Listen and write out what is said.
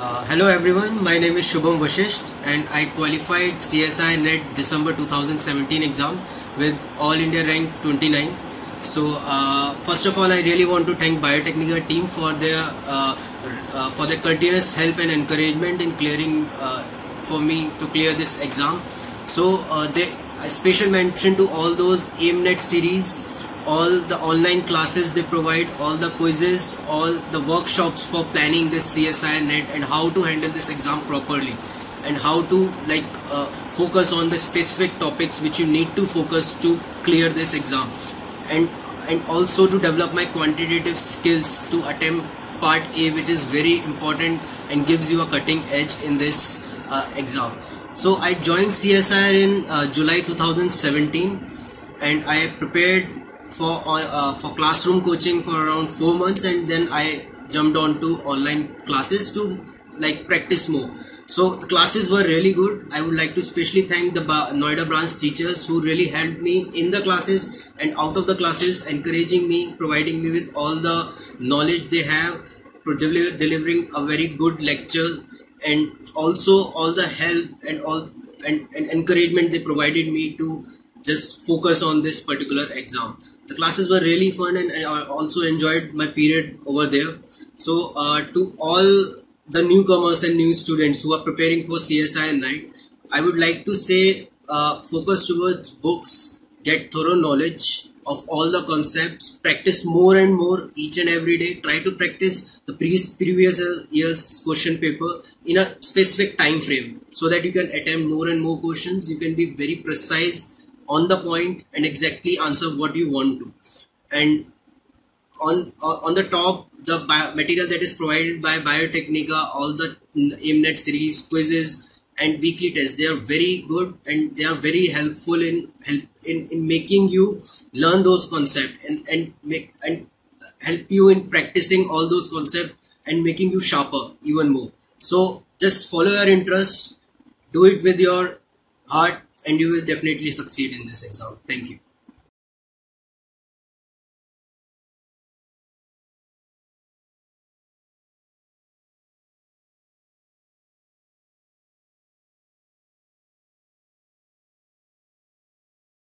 Uh, hello everyone, my name is Shubham Vashisht and I qualified CSIR NET December 2017 exam with All India rank 29. So uh, first of all, I really want to thank Biotecnika team for their uh, uh for their continuous help and encouragement in clearing uh, for me to clear this exam. So they a special mention to all those AIMNET series all the online classes they provide, all the quizzes, all the workshops for planning this CSIR net and how to handle this exam properly and how to like uh, focus on the specific topics which you need to focus to clear this exam and and also to develop my quantitative skills to attempt part A which is very important and gives you a cutting edge in this uh, exam. So I joined CSIR in uh, July 2017 and I prepared for uh, for classroom coaching for around four months, and then I jumped on to online classes to like practice more. So the classes were really good. I would like to especially thank the Noida branch teachers who really helped me in the classes and out of the classes, encouraging me, providing me with all the knowledge they have, delivering a very good lecture, and also all the help and all and, and encouragement they provided me to just focus on this particular exam the classes were really fun and I also enjoyed my period over there. So uh, to all the newcomers and new students who are preparing for CSIR NET, I would like to say uh, focus towards books, get thorough knowledge of all the concepts, practice more and more each and every day. Try to practice the previous previous year's question paper in a specific time frame so that you can attempt more and more questions. You can be very precise on the point and exactly answer what you want to. And on on the top the material that is provided by biotecnika all the aimnet series quizzes and weekly tests they are very good and they are very helpful in help in, in making you learn those concepts and and make and help you in practicing all those concepts and making you sharper even more. So just follow your interest do it with your heart and you will definitely succeed in this exam. Thank you.